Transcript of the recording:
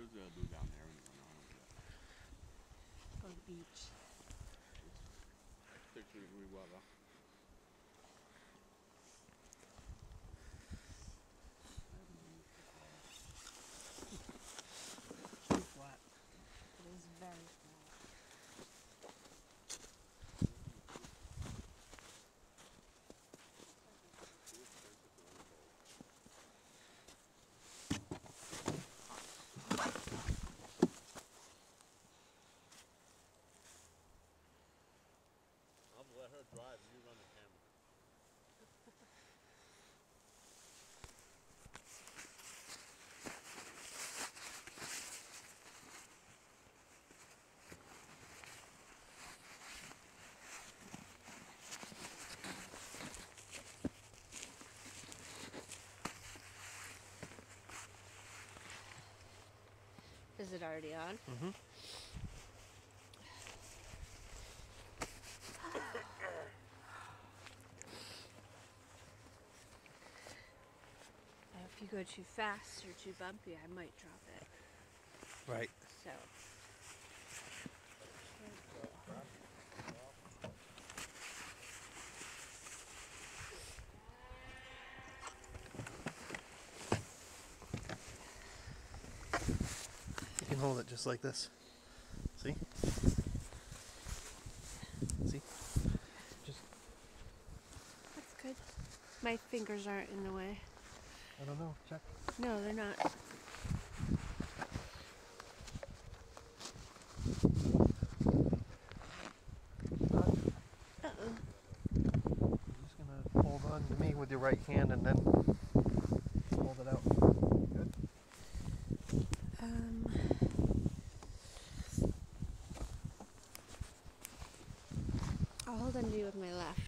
What is it do down there when you go down over there? Go to the beach. Degree weather. Too flat. It is very flat. I'll let her drive you run the camera. Is it already on? Mm-hmm. If you go too fast or too bumpy, I might drop it. Right. So. You can hold it just like this. See? See? Just That's good. My fingers aren't in the way. I don't know. Check. No, they're not. with your right hand and then hold it out. Good. Um, I'll hold on to you with my left.